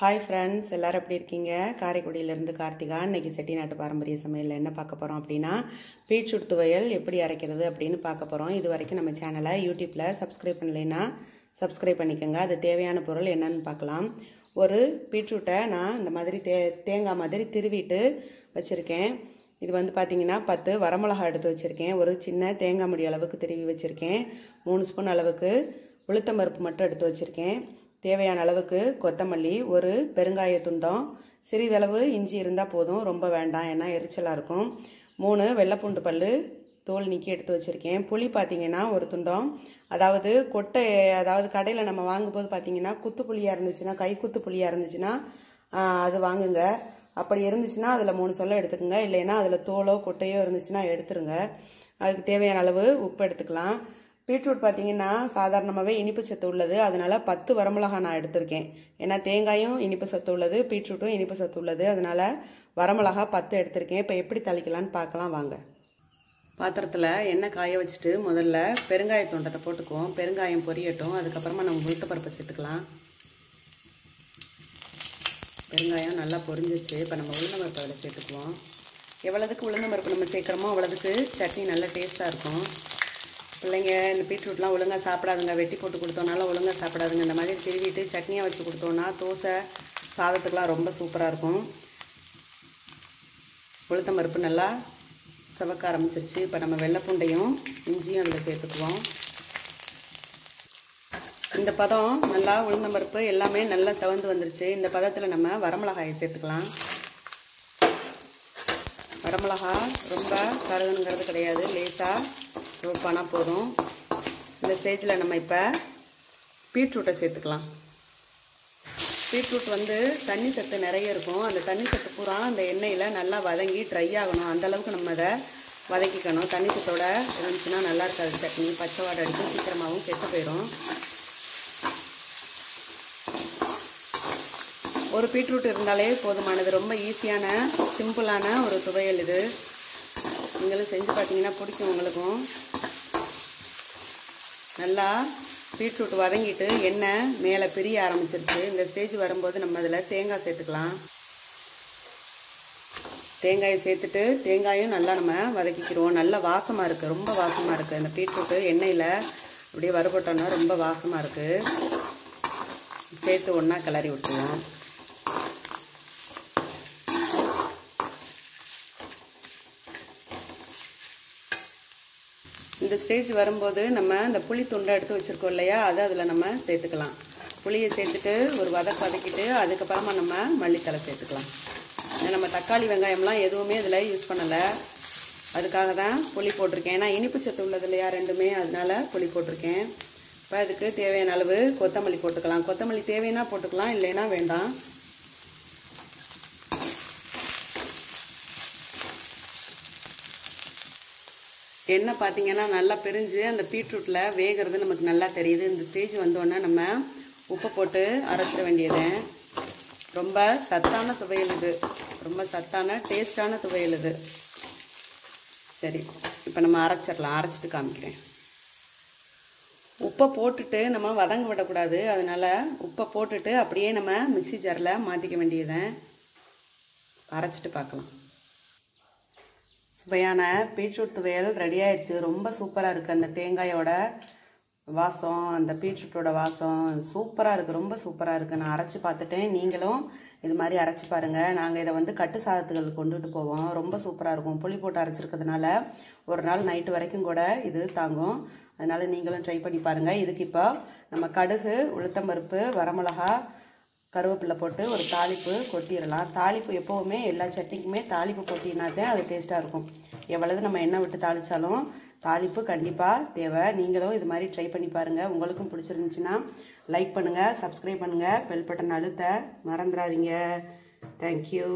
Hi friends எல்லோரும் எப்படி இருக்கீங்க? காரைக்குடியிலேருந்து கார்த்திகா. இன்னைக்கு செட்டிநாட்டு பாரம்பரிய சமையலில் என்ன பார்க்க போகிறோம் அப்படின்னா பீட்ரூட் துவையல் எப்படி அரைக்கிறது அப்படின்னு பார்க்க போகிறோம் இது வரைக்கும் நம்ம சேனலை யூடியூப்பில் சப்ஸ்கிரைப் பண்ணலைன்னா சப்ஸ்கிரைப் பண்ணிக்கோங்க. அது தேவையான பொருள் என்னன்னு பார்க்கலாம். ஒரு பீட்ரூட்டை நான் இந்த மாதிரி தே தேங்காய் மாதிரி திருவிட்டு வச்சுருக்கேன். இது வந்து பார்த்தீங்கன்னா பத்து வரமிளகா எடுத்து வச்சுருக்கேன். ஒரு சின்ன தேங்காய் முடி அளவுக்கு திருவி வச்சுருக்கேன். மூணு ஸ்பூன் அளவுக்கு உளுத்தம்பருப்பு மட்டும் எடுத்து வச்சுருக்கேன். தேவையான அளவுக்கு கொத்தமல்லி ஒரு பெருங்காய துண்டம் சிறிதளவு இஞ்சி இருந்தால் போதும் ரொம்ப வேண்டாம் ஏன்னா எரிச்சலாக இருக்கும். மூணு வெள்ளைப்பூண்டு பல் தோல் நீக்கி எடுத்து வச்சுருக்கேன். புளி பார்த்தீங்கன்னா ஒரு துண்டம். அதாவது கொட்டை அதாவது கடையில் நம்ம வாங்கும்போது பார்த்தீங்கன்னா குத்து புளியாக இருந்துச்சுன்னா கை குத்து புளியாக இருந்துச்சுன்னா அது வாங்குங்க. அப்படி இருந்துச்சுன்னா அதில் மூணு சொல்ல எடுத்துக்கோங்க. இல்லைன்னா அதில் தோலோ கொட்டையோ இருந்துச்சுன்னா எடுத்துருங்க. அதுக்கு தேவையான அளவு உப்பு எடுத்துக்கலாம். பீட்ரூட் பார்த்தீங்கன்னா சாதாரணமாகவே இனிப்பு சத்து உள்ளது. அதனால் பத்து வரமிளகா நான் எடுத்திருக்கேன். ஏன்னா தேங்காயும் இனிப்பு சத்து உள்ளது பீட்ரூட்டும் இனிப்பு சத்து உள்ளது. அதனால் வரமிளகா பத்து எடுத்திருக்கேன். இப்போ எப்படி தளிக்கலான்னு பார்க்கலாம் வாங்க. பாத்திரத்தில் எண்ணெய் காய வச்சுட்டு முதல்ல பெருங்காய தொண்டத்தை போட்டுக்குவோம். பெருங்காயம் பொரியட்டும். அதுக்கப்புறமா நம்ம உளுத்தப்பருப்பை சேர்த்துக்கலாம். பெருங்காயம் நல்லா பொரிஞ்சிச்சு இப்போ நம்ம உளுந்தம்பருப்பை அதில் சேர்த்துக்குவோம். எவ்வளோதுக்கு உளுந்தம்பருப்பு நம்ம சேர்க்குறோமோ அவ்வளோதுக்கு சட்னி நல்லா டேஸ்ட்டாக இருக்கும். பிள்ளைங்க இந்த பீட்ரூட்லாம் ஒழுங்காக சாப்பிடாதுங்க. வெட்டி போட்டு கொடுத்தோனால ஒழுங்காக சாப்பிடாதுங்க. இந்த மாதிரி திருவிட்டு சட்னியாக வச்சு கொடுத்தோன்னா தோசை சாதத்துக்கெலாம் ரொம்ப சூப்பராக இருக்கும். உளுத்தம் பருப்பு நல்லா செவக்க ஆரம்பிச்சிருச்சு. இப்போ நம்ம வெள்ளைப்பூண்டையும் இஞ்சியும் அதில் சேர்த்துக்குவோம். இந்த பதம் நல்லா உளுந்தம்பருப்பு எல்லாமே நல்லா செவந்து வந்துருச்சு. இந்த பதத்தில் நம்ம வரமிளகாயை சேர்த்துக்கலாம். வரமிளகா ரொம்ப கருகணுங்கிறது கிடையாது லேசாக ரோப்பானா போதும். இந்த ஸ்டேஜில் நம்ம இப்போ பீட்ரூட்டை சேர்த்துக்கலாம். பீட்ரூட் வந்து தண்ணி சத்து நிறைய இருக்கும். அந்த தண்ணி சத்து பூரா அந்த எண்ணெயில் நல்லா வதங்கி ட்ரை ஆகணும். அந்தளவுக்கு நம்ம அதை வதக்கிக்கணும். தண்ணி சத்தோட இருந்துச்சுன்னா நல்லா இருக்காது. சட்னி பச்சை வாடை அடிக்கும். சீக்கிரமாகவும் கெட்டு போயிடும் ஒரு பீட்ரூட் இருந்தாலே போதுமானது. ரொம்ப ஈஸியான சிம்பிளான ஒரு துவையல் இது. நீங்களும் செஞ்சு பார்த்தீங்கன்னா பிடிக்கும் உங்களுக்கும். நல்லா பீட்ரூட் வதங்கிட்டு எண்ணெய் மேலே பிரிய ஆரம்பிச்சிருச்சு. இந்த ஸ்டேஜ் வரும்போது நம்ம அதில் தேங்காய் சேர்த்துக்கலாம். தேங்காயை சேர்த்துட்டு தேங்காயும் நல்லா நம்ம வதக்கிக்கிறோம் நல்லா வாசமாக இருக்குது ரொம்ப வாசமாக இருக்குது இந்த பீட்ரூட்டு எண்ணெயில் அப்படியே வறுபட்டோன்னா ரொம்ப வாசமாக இருக்குது சேர்த்து ஒன்றா கிளறி விட்டுருவோம். இந்த ஸ்டேஜ் வரும்போது நம்ம இந்த புளி துண்டை எடுத்து வச்சுருக்கோம் இல்லையா அதை அதில் நம்ம சேர்த்துக்கலாம். புளியை சேர்த்துட்டு ஒரு வதக்கு வதக்கிட்டு அதுக்கப்புறமா நம்ம மல்லித்தலை சேர்த்துக்கலாம். நம்ம தக்காளி வெங்காயம்லாம் எதுவுமே இதில் யூஸ் பண்ணலை. அதுக்காக தான் புளி போட்டிருக்கேன். ஏன்னா இனிப்பு சத்து உள்ளது இல்லையா ரெண்டுமே அதனால புளி போட்டிருக்கேன். இப்போ அதுக்கு தேவையான அளவு கொத்தமல்லி போட்டுக்கலாம். கொத்தமல்லி தேவைன்னா போட்டுக்கலாம் இல்லைன்னா வேண்டாம். எண்ணெய் பார்த்தீங்கன்னா நல்லா பிரிஞ்சு அந்த பீட்ரூட்டில் வேகிறது நமக்கு நல்லா தெரியுது. இந்த ஸ்டேஜ் வந்தோடனே நம்ம உப்பு போட்டு அரைச்சிட வேண்டியது. ரொம்ப சத்தான துவையல் இது. ரொம்ப சத்தான டேஸ்டான துவையல் இது. சரி இப்போ நம்ம அரைச்சிடலாம். அரைச்சிட்டு காமிக்கிறேன். உப்பை போட்டுட்டு நம்ம வதங்க விடக்கூடாது. அதனால் உப்பை போட்டுட்டு அப்படியே நம்ம மிக்சி ஜாரில் மாற்றிக்க வேண்டியதை. அரைச்சிட்டு பார்க்கலாம். சுவையான பீட்ரூட் துவையல் ரெடி ஆயிடுச்சு. ரொம்ப சூப்பராக இருக்குது அந்த தேங்காயோட வாசம் அந்த பீட்ரூட்டோட வாசம் சூப்பராக இருக்குது ரொம்ப சூப்பராக இருக்குது நான் அரைச்சி பார்த்துட்டேன். நீங்களும் இது மாதிரி அரைச்சி பாருங்கள் நாங்கள் இதை வந்து கட்டு சாதத்துகள் கொண்டுட்டு போவோம். ரொம்ப சூப்பராக இருக்கும். புளி போட்டு அரைச்சிருக்கிறதுனால ஒரு நாள் நைட்டு வரைக்கும் கூட இது தாங்கும். அதனால் நீங்களும் ட்ரை பண்ணி பாருங்கள் இதுக்கு இப்போ நம்ம கடுகு உளுத்தம்பருப்பு வரமிளகா கருவேப்பிலை போட்டு ஒரு தாளிப்பு கொட்டிடலாம். தாளிப்பு எப்போவுமே எல்லா சட்னிக்குமே தாளிப்பு கொட்டினாதான் அது டேஸ்ட்டாக இருக்கும். எவ்வளவு நம்ம எண்ணெய் விட்டு தாளித்தாலும் தாளிப்பு கண்டிப்பாக தேவை. நீங்களும் இது மாதிரி ட்ரை பண்ணி பாருங்கள் உங்களுக்கும் பிடிச்சிருந்துச்சின்னா லைக் பண்ணுங்கள் சப்ஸ்கிரைப் பண்ணுங்கள் பெல் பட்டன் அழுத்த மறந்துடாதீங்க. Thank you